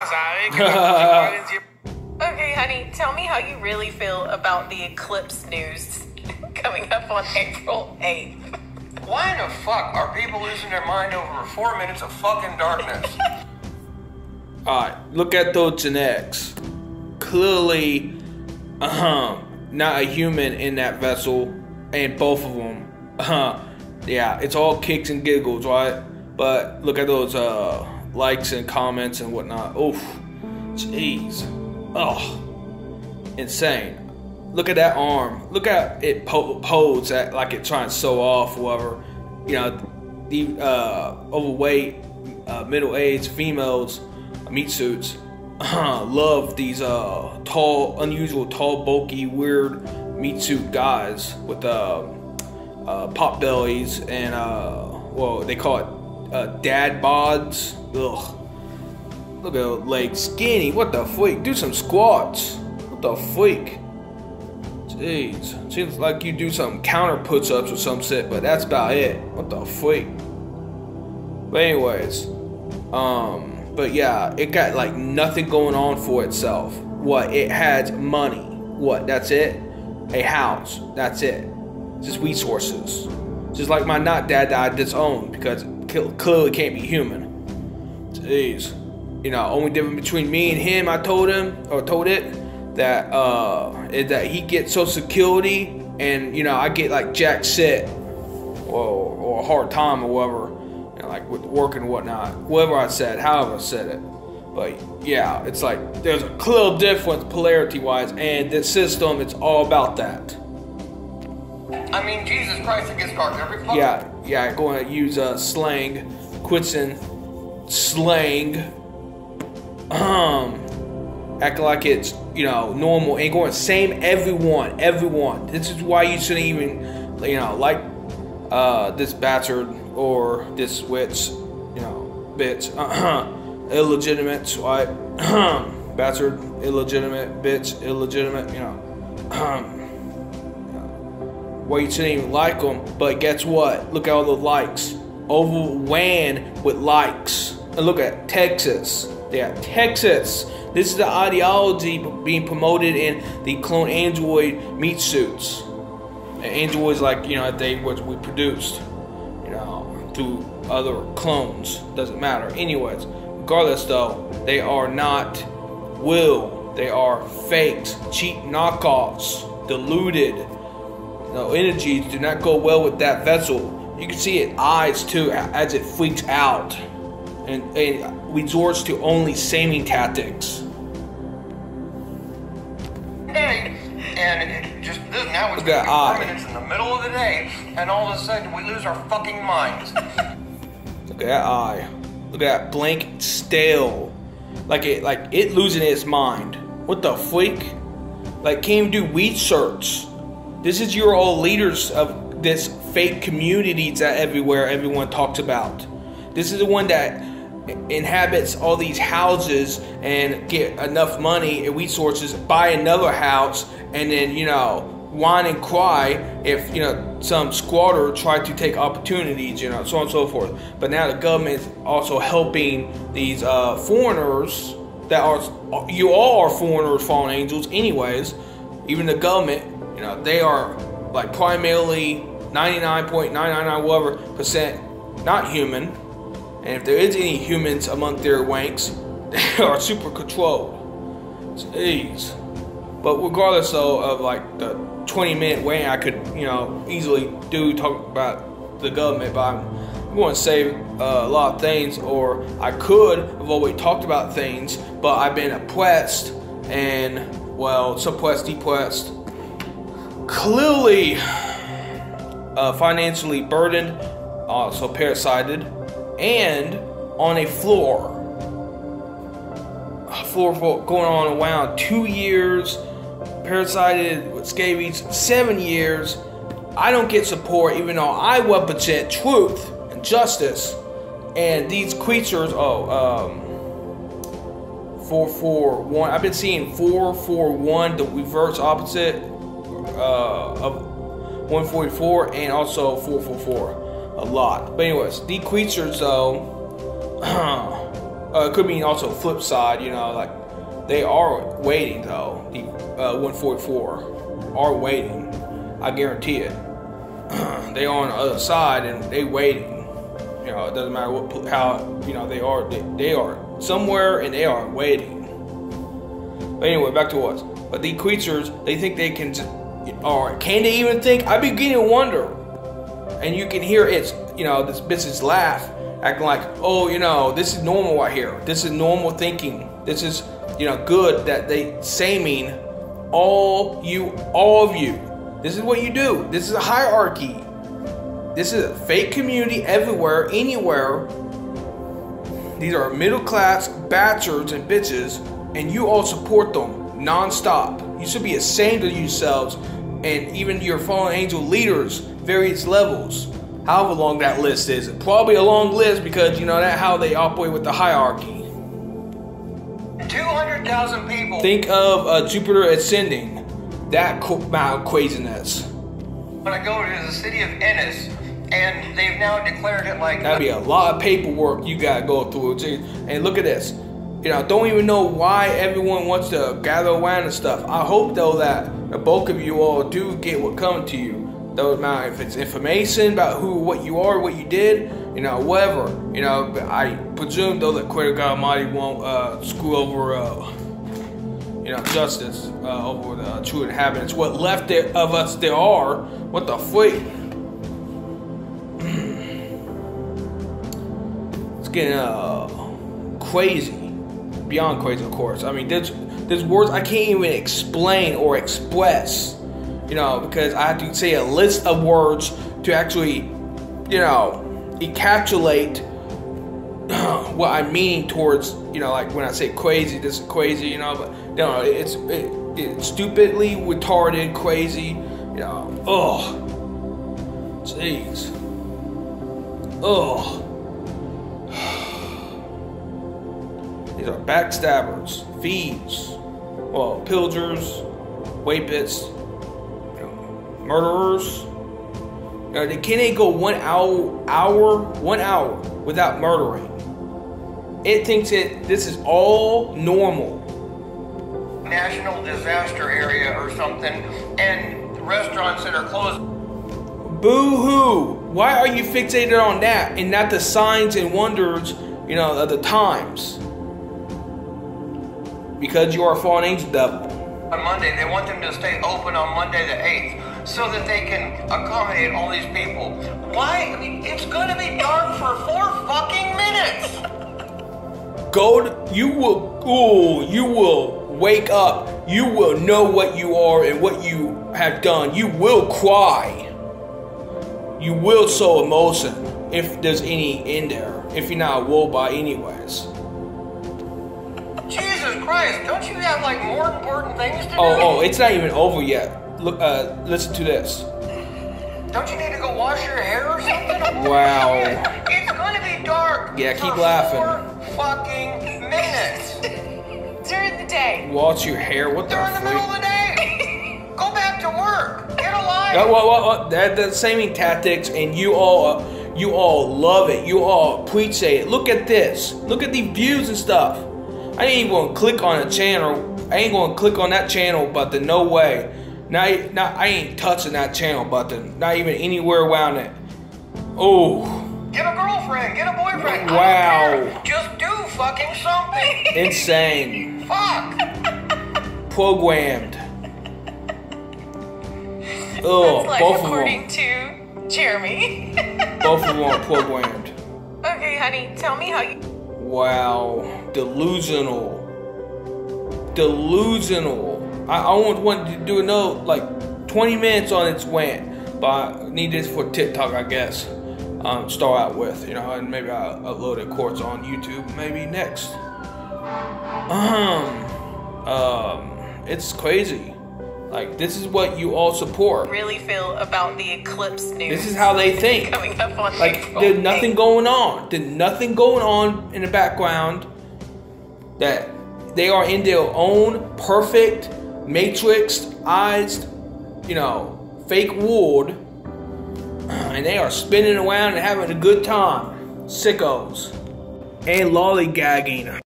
¿Sabe? Que la música Okay, honey, tell me how you really feel about the eclipse news coming up on April 8th. Why in the fuck are people losing their mind over four minutes of fucking darkness? Alright, look at those genetics. Clearly, um, not a human in that vessel, and both of them. Uh-huh. yeah, it's all kicks and giggles, right? But look at those uh, likes and comments and whatnot. Oof, jeez, oh, insane. Look at that arm. Look at it po- pose at like it trying to sew off, whatever. You know, the uh, overweight, uh, middle-aged females, meat suits, love these uh, tall, unusual, tall, bulky, weird meat suit guys with uh, uh, pop bellies and uh, well, they call it uh, dad bods. Ugh. Look at legs, skinny. What the freak? Do some squats. What the freak? Jeez, seems like you do some counter push ups or some shit, but that's about it. What the freak? But anyways, um, but yeah, it got like nothing going on for itself. What? It has money. What? That's it. A house. That's it. Just resources. Just like my not dad that I disowned because clearly can't be human. Jeez. You know, only difference between me and him, I told him or told it that uh is that he gets social security and you know I get like jack shit or, or a hard time or whatever, you know, like with work and whatnot. Whatever I said, however I said it. But yeah, it's like there's a clear difference polarity wise, and this system it's all about that. I mean, Jesus Christ, it gets dark every Yeah, yeah, going to use uh, slang, quitting slang, um, acting like it's you know normal, Ain't going same everyone, everyone. This is why you shouldn't even you know like uh, this bastard or this witch, you know, bitch, illegitimate, right? bastard, illegitimate, bitch, illegitimate, you know. where you didn't even like them. But guess what? Look at all the likes. Overran with likes. And look at Texas. Yeah, Texas. This is the ideology being promoted in the clone android meat suits. And androids like, you know, they what we produced. You know, through other clones. Doesn't matter. Anyways, regardless though, they are not will. They are fakes, cheap knockoffs, deluded, no energies do not go well with that vessel. You can see it eyes too as it freaks out and, and resorts to only saving tactics. day, and it just this, now it's Look at gonna be eye. minutes in the middle of the day, and all of a sudden we lose our fucking minds. Look at that eye. Look at that blank stale. Like it like it losing its mind. What the freak? Like can't even do research. This is your old leaders of this fake community that everywhere everyone talks about. This is the one that inhabits all these houses and get enough money and resources, buy another house, and then you know whine and cry if you know some squatter tried to take opportunities, you know, so on and so forth. But now the government is also helping these uh, foreigners that are you all are foreigners, fallen angels, anyways. Even the government, you know, they are like primarily 99.999 whatever percent not human. And if there is any humans among their ranks, they are super controlled. Jeez. But regardless though of like the 20 minute way I could, you know, easily do talk about the government, but I'm going to say uh, a lot of things, or I could have always talked about things, but I've been oppressed and, well, suppressed, depressed, clearly uh, financially burdened, also parasited, and on a floor. A floor for going on around two years, parasited with scabies, seven years. I don't get support, even though I represent truth and justice. And these creatures, oh, um, four four one. I've been seeing four four one, the reverse opposite uh, of 144 and also 444 a lot. But anyways, the creatures though, Uh, could mean also flip side. You know, like they are waiting though. The uh, 144 are waiting. I guarantee it. they are on the other side and they waiting. You know, it doesn't matter what how you know they are. They, they are somewhere and they are waiting. But anyway, back to us. But the creatures, they think they can, just, or can they even think? I begin to wonder. And you can hear it's, you know, this bitch's laugh, acting like, oh, you know, this is normal right here. This is normal thinking. This is, you know, good that they mean all you, all of you. This is what you do. This is a hierarchy. This is a fake community everywhere, anywhere. These are middle class bastards and bitches, and you all support them non-stop. You should be ashamed of yourselves and even your fallen angel leaders, various levels. However long that list is, probably a long list because you know that how they operate with the hierarchy. 200,000 people. Think of uh, Jupiter ascending, that co- amount of craziness. When I go to the city of Ennis, and they've now declared it like That'd be a lot of paperwork you gotta go through. And look at this. You know, don't even know why everyone wants to gather around and stuff. I hope though that the bulk of you all do get what comes to you. Though matter if it's information about who, what you are, what you did, you know, whatever. You know, I presume though that Creator God Almighty won't uh, screw over, uh, you know, justice uh, over the true inhabitants. What left there of us there are. What the freak? it's getting uh, crazy, beyond crazy, of course. I mean, there's there's words I can't even explain or express, you know, because I have to say a list of words to actually, you know, encapsulate what I mean towards, you know, like when I say crazy, this is crazy, you know, but no, it's it, it's stupidly retarded, crazy, you know. Oh, jeez. Oh. Are backstabbers, thieves, well, pillagers, you know, murderers. You know, they can't go one hour, hour, one hour without murdering. It thinks that this is all normal. national disaster area or something, and restaurants that are closed. Boo hoo! Why are you fixated on that and not the signs and wonders, you know, of the times? Because you are a fallen angel devil. on Monday. They want them to stay open on Monday the 8th so that they can accommodate all these people. Why? I mean, it's going to be dark for four fucking minutes. Go to, you will, ooh, you will wake up. You will know what you are and what you have done. You will cry. You will show emotion if there's any in there. If you're not a robot, anyways. Jesus Christ, don't you have like more important things to do? Oh, oh, it's not even over yet. Look, uh, listen to this. Don't you need to go wash your hair or something? Wow. It's going to be dark. Yeah, keep for laughing. Four fucking minutes. During the day. Wash your hair. What the During the middle of the day. Go back to work. Get a life. Uh, well, well, well, that the same tactics, and you all, uh, you all love it. You all appreciate it. Look at this. Look at the views and stuff. I ain't even gonna click on a channel. I ain't gonna click on that channel button. No way. Not, not. I ain't touching that channel button. Not even anywhere around it. Oh, Get a girlfriend. Get a boyfriend. Wow. Just do fucking something. insane. Fuck. Programmed. Oh, like both of according them. to Jeremy. Both of them are programmed. okay, honey, tell me how you. Wow, delusional. Delusional. I, I want to do another like 20 minutes on its went, but I need this for TikTok, I guess. Um, start out with, you know, and maybe I'll upload it, of course, on YouTube, maybe next. Um, um, it's crazy. Like this is what you all support. Really feel about the eclipse news This is how they think. coming up on Like there's nothing 8th. going on. There's nothing going on in the background. That they are in their own perfect matrixized, you know, fake world, and they are spinning around and having a good time. Sickos. and lollygagging.